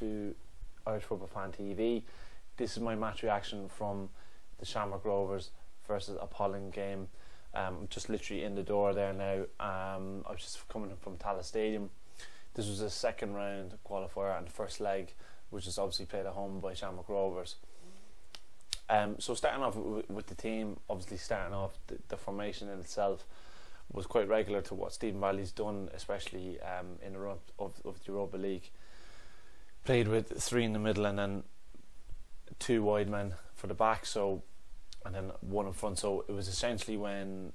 to Irish Football Fan TV. This is my match reaction from the Shamrock Rovers versus Apollon game. Um, just literally in the door there now. Um, I was just coming from Tallaght Stadium. This was a second round qualifier and the first leg, which is obviously played at home by Shamrock Rovers. Um, so starting off with, the team, obviously starting off the, the formation in itself was quite regular to what Stephen Bradley's done, especially um, in the run of, of the Europa League. Played with three in the middle and then two wide men for the back, so and then one in front. So it was essentially when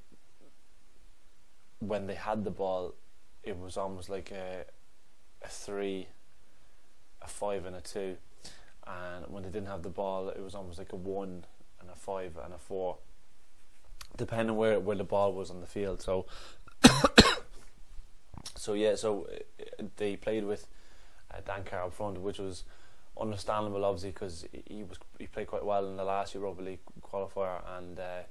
when they had the ball, it was almost like a a three, a five, and a two. And when they didn't have the ball, it was almost like a one and a five and a four depending where where the ball was on the field. So, so yeah, so uh, they played with uh, Dan Carr up front, which was understandable, obviously, because he was he played quite well in the last Europa League qualifier, and uh,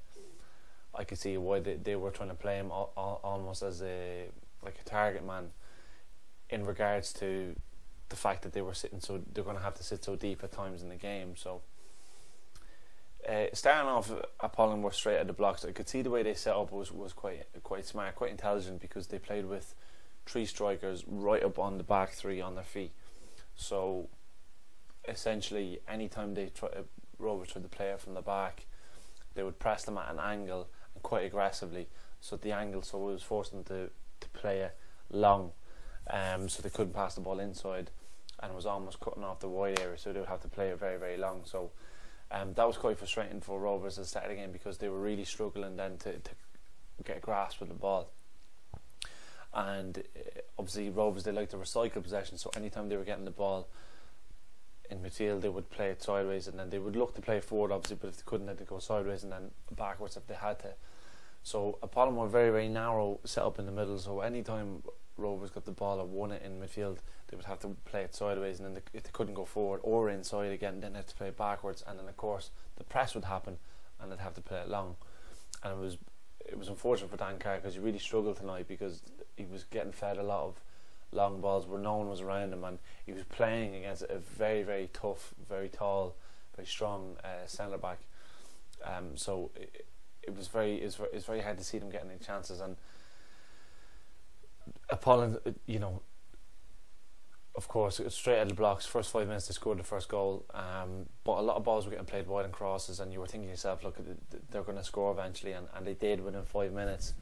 I could see why they, they were trying to play him al- al- almost as a like a target man in regards to the fact that they were sitting so they're going to have to sit so deep at times in the game. So uh, starting off, Apollon were straight at the blocks. I could see the way they set up was, was quite quite smart, quite intelligent because they played with three strikers right up on the back three on their feet. So essentially, anytime they try to roll to the player from the back, they would press them at an angle and quite aggressively. So the angle, so it was forcing them to to play it long, um, so they couldn't pass the ball inside, and was almost cutting off the wide area. So they would have to play it very very long. So um, that was quite frustrating for Rovers at the start game because they were really struggling then to, to get a grasp of the ball. And uh, obviously, Rovers they like to recycle possession, so anytime they were getting the ball in midfield, they would play it sideways and then they would look to play forward, obviously, but if they couldn't, they'd go sideways and then backwards if they had to. So Apollon were very, very narrow set up in the middle, so anytime Rovers got the ball or won it in midfield, they would have to play it sideways, and then they, if they couldn't go forward or inside again, then they had to play backwards, and then of course the press would happen, and they'd have to play it long, and it was it was unfortunate for Dan Carr because he really struggled tonight because he was getting fed a lot of long balls where no one was around him, and he was playing against a very very tough, very tall, very strong uh, centre back. Um, so it, it was very it was, it very hard to see them getting any chances and Apollon, you know, of course, straight out of the blocks. First five minutes, they scored the first goal. Um, but a lot of balls were getting played wide and crosses, and you were thinking to yourself, look, they're going to score eventually, and, and they did within five minutes.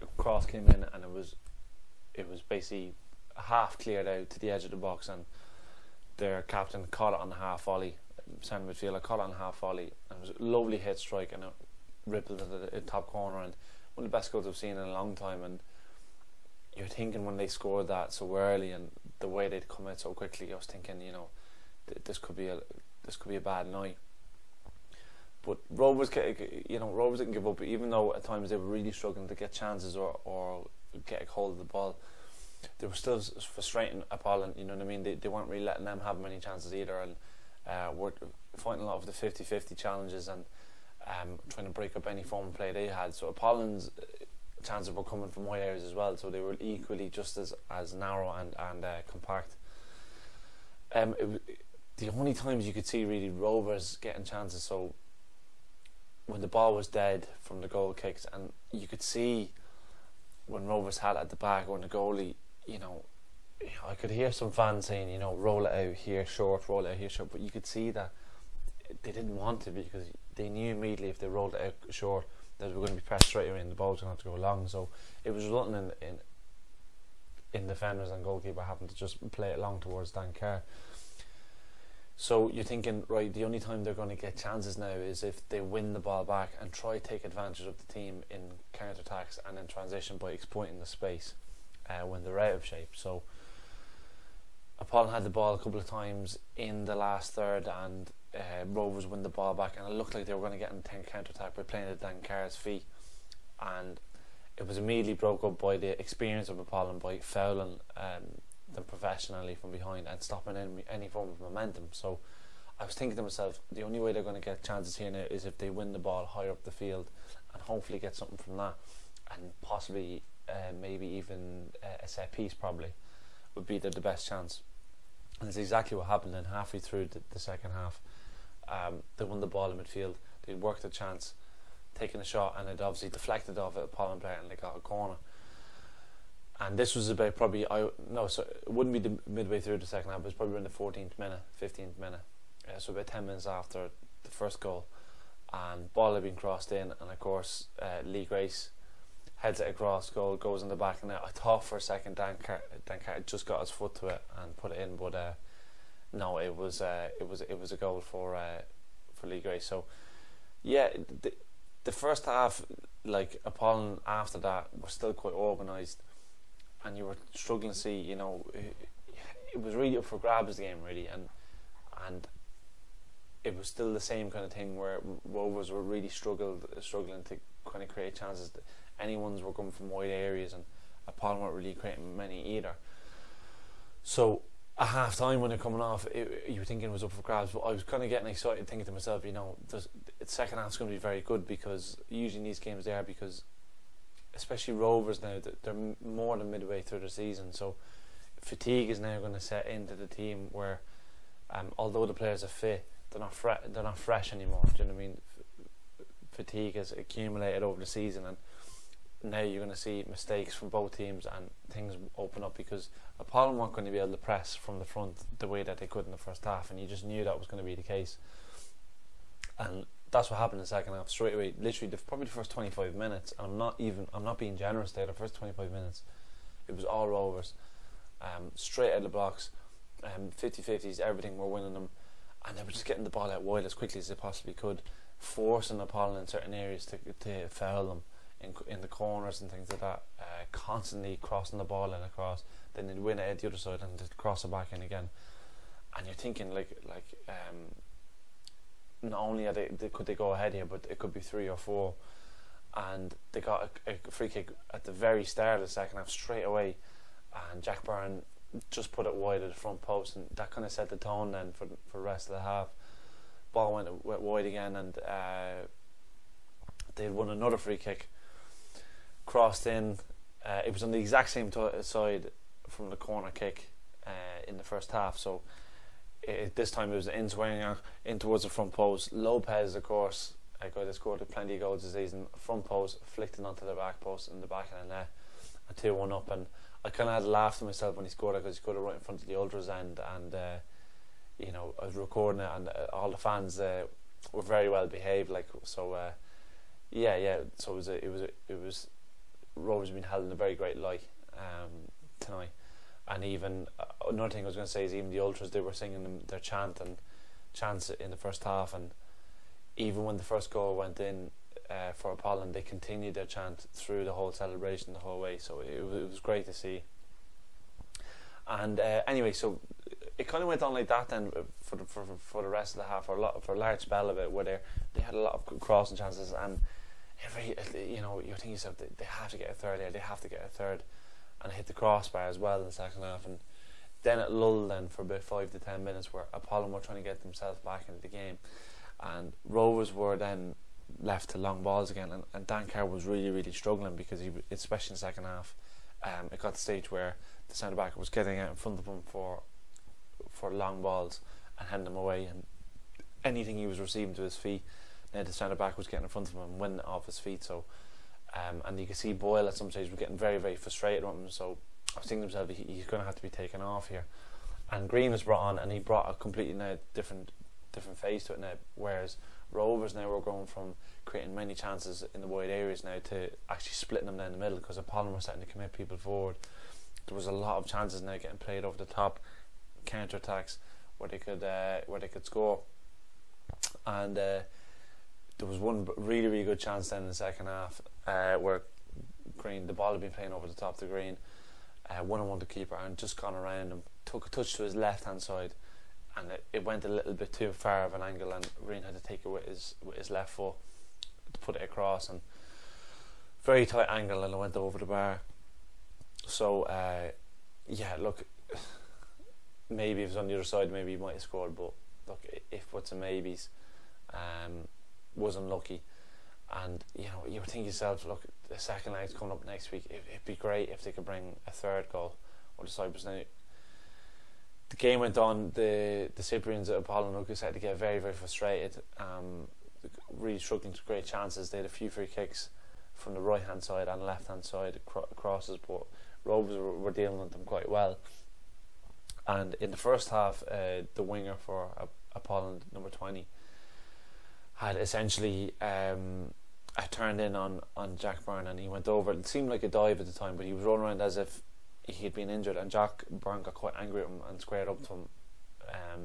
A cross came in, and it was it was basically half cleared out to the edge of the box, and their captain caught it on the half volley. Centre midfielder caught it on the half volley, and it was a lovely hit strike, and it rippled into the top corner, and one of the best goals I've seen in a long time, and you're thinking when they scored that so early and the way they'd come out so quickly, I was thinking, you know, th- this could be a this could be a bad night. But Rovers, you know, Rovers didn't give up. Even though at times they were really struggling to get chances or or get a hold of the ball, they were still frustrating Apollon. You know what I mean? They they weren't really letting them have many chances either, and uh, were fighting a lot of the 50-50 challenges and um, trying to break up any form of play they had. So Apollon's chances were coming from wide areas as well, so they were equally just as, as narrow and and uh, compact. Um, it, the only times you could see really Rovers getting chances, so when the ball was dead from the goal kicks, and you could see when Rovers had at the back or the goalie, you know, I could hear some fans saying, you know, roll it out here short, roll it out here short, but you could see that they didn't want to because they knew immediately if they rolled it out short that were going to be pressed straight away and the ball was going to have to go long. So it was resulting in, in in defenders and goalkeeper having to just play it long towards Dan Carr. So you're thinking, right, the only time they're going to get chances now is if they win the ball back and try to take advantage of the team in counter attacks and in transition by exploiting the space uh, when they're out of shape. So Apollon had the ball a couple of times in the last third and uh, Rovers win the ball back, and it looked like they were going to get in ten counter attack by playing it Dan Carr's feet, and it was immediately broke up by the experience of Apollon by fouling um, them professionally from behind and stopping any, any form of momentum. So I was thinking to myself, the only way they're going to get chances here now is if they win the ball higher up the field and hopefully get something from that, and possibly uh, maybe even uh, a set piece probably would be the, the best chance. And it's exactly what happened then halfway through the, the second half. Um, they won the ball in midfield. They'd worked a chance, taken a shot, and it obviously deflected off Apollon player and they got a corner. And this was about probably I no, so it wouldn't be the midway through the second half. It was probably in the 14th minute, 15th minute, uh, so about 10 minutes after the first goal. And ball had been crossed in, and of course uh, Lee Grace heads it across, goal goes in the back net. I thought for a second Dan Car- Dan Car- just got his foot to it and put it in, but uh, no, it was uh, it was it was a goal for uh, for Lee Grace. So yeah, the, the first half, like Apollon after that, was still quite organised, and you were struggling to see, you know, it, it was really up for grabs the game really, and and it was still the same kind of thing where Rovers were really struggled struggling to kind of create chances that anyone's were coming from wide areas, and Apollon weren't really creating many either. So at half time when they're coming off, it, you were thinking it was up for grabs, but I was kind of getting excited, thinking to myself, you know, the second half's going to be very good because usually in these games they are because, especially Rovers now, they're more than midway through the season, so fatigue is now going to set into the team where, um, although the players are fit, they're not fre- they're not fresh anymore. Do you know what I mean? Fatigue has accumulated over the season, and now you're going to see mistakes from both teams and things open up because Apollon weren't going to be able to press from the front the way that they could in the first half, and you just knew that was going to be the case. And that's what happened in the second half straight away. Literally, the, probably the first 25 minutes, and I'm not even I'm not being generous there. The first 25 minutes, it was all Rovers, um, straight out of the blocks, um, 50-50s, everything. We're winning them, and they were just getting the ball out wide as quickly as they possibly could, forcing Apollon in certain areas to to foul them in in the corners and things like that, uh, constantly crossing the ball in across. Then they'd win it at the other side and they'd cross it back in again. And you're thinking like like um, not only are they, they, could they go ahead here, but it could be three or four. And they got a, a free kick at the very start of the second half straight away, and Jack Byrne just put it wide at the front post, and that kind of set the tone then for for the rest of the half. Ball went, went wide again, and uh, they won another free kick crossed in. Uh, it was on the exact same t- side from the corner kick uh, in the first half. So it, this time it was in swinging in towards the front post. Lopes, of course, a guy that scored plenty of goals this season, front post flicked it onto the back post in the back of the net, and two one up. And I kind of had to laugh to myself when he scored it because he scored it right in front of the ultras end, and uh, was recording it, and uh, all the fans uh, were very well behaved. Like so, uh, yeah, yeah. So it was a, it was a, it was Rovers been held in a very great light um, tonight. And even uh, another thing I was going to say is even the ultras they were singing them, their chant and chants in the first half, and even when the first goal went in uh, for Apollon, they continued their chant through the whole celebration the whole way. So it, it was great to see. And uh, anyway, so it kind of went on like that then for the, for for the rest of the half, for a lot for a large spell of it, where they they had a lot of crossing chances and every you know you're thinking yourself they, they have to get a third there, they have to get a third, and hit the crossbar as well in the second half, and then it lulled then for about five to ten minutes where Apollon were trying to get themselves back into the game, and Rovers were then left to long balls again, and, and Dan Carr was really really struggling because he especially in the second half, um, it got to the stage where the centre back was getting out in front of him for for long balls and hand them away, and anything he was receiving to his feet uh, the centre back was getting in front of him and winning off his feet. So, um, and you could see Boyle at some stage was getting very, very frustrated with him. So I was thinking to myself, he, he's going to have to be taken off here. And Greene was brought on, and he brought a completely now different, different face to it now. Whereas Rovers now were going from creating many chances in the wide areas now to actually splitting them down the middle because the Apollon was starting to commit people forward. There was a lot of chances now getting played over the top, counter attacks where they could uh, where they could score, and. Uh, there was one really really good chance then in the second half uh, where Greene the ball had been playing over the top of the green, one on one to keeper and just gone around him, took a touch to his left hand side, and it, it went a little bit too far of an angle and Greene had to take it with his with his left foot to put it across and very tight angle and it went over the bar. So uh, yeah, look, maybe if it was on the other side, maybe he might have scored, but look, if what's a maybes. Um, was unlucky. And you know, you would think yourself, look, the second leg's coming up next week. It, would be great if they could bring a third goal or the Cyprus now. the game went on. The the Cyprians at Apollon Lucas had to get very very frustrated. Um, really struggling to create chances. They had a few free kicks from the right hand side and left hand side crosses, but Rovers were, were, dealing with them quite well. And in the first half, uh, the winger for Apollon, number twenty, had essentially um, I turned in on, on Jack Byrne and he went over. It seemed like a dive at the time, but he was rolling around as if he had been injured. And Jack Byrne got quite angry at him and squared up to him, um,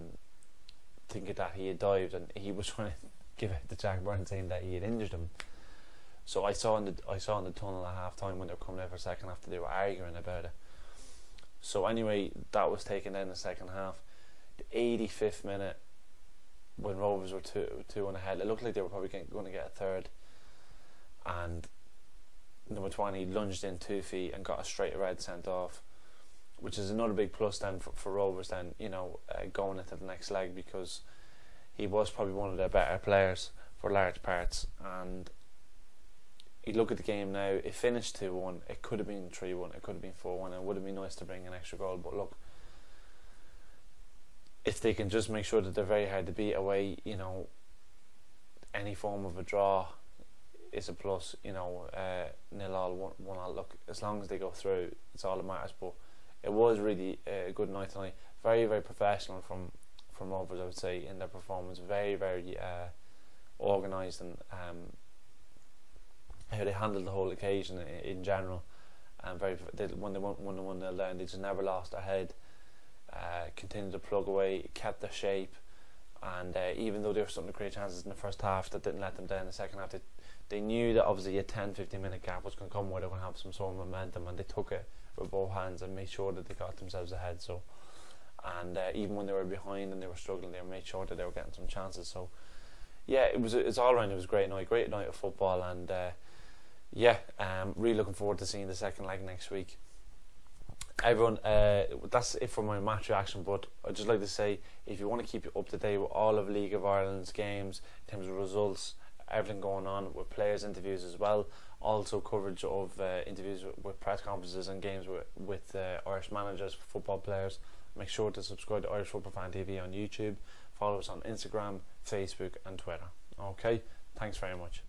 thinking that he had dived, and he was trying to give it to Jack Byrne, saying that he had injured him. So I saw in the I saw in the tunnel at half time when they were coming out for a second after they were arguing about it. So anyway, that was taken in the second half. The 85th minute, when Rovers were two two on ahead, it looked like they were probably going to get a third. And number 20 lunged in two feet and got a straight red sent off, which is another big plus then for, for Rovers. Then you know uh, going into the next leg because he was probably one of their better players for large parts and you look at the game now, it finished 2 1. It could have been 3 1, it could have been 4 1. It would have been nice to bring an extra goal. But look, if they can just make sure that they're very hard to beat away, you know, any form of a draw is a plus. You know, uh, nil all, one, one all. Look, as long as they go through, it's all that matters. But it was really a good night tonight. Very, very professional from from Rovers, I would say, in their performance. Very, very uh, organised and um, how they handled the whole occasion in, in general. And very they, when they won one one nil down, they just never lost their head. Uh, continued to plug away, kept their shape, and uh, even though there were some great chances in the first half that didn't let them down in the second half, they, they knew that obviously a 10 15 minute gap was going to come where they were going to have some sort of momentum, and they took it with both hands and made sure that they got themselves ahead. So, and uh, even when they were behind and they were struggling, they made sure that they were getting some chances. So, yeah, it was it's all around. It was great night, great night of football, and uh, yeah, um, really looking forward to seeing the second leg next week. Everyone, uh, that's it for my match reaction. But I'd just like to say, if you want to keep up to date with all of League of Ireland's games in terms of results, everything going on with players' interviews as well, also coverage of uh, interviews with, with, press conferences and games with, with uh, Irish managers, football players, make sure to subscribe to Irish Football Fan TV on YouTube. Follow us on Instagram, Facebook, and Twitter. Okay, thanks very much.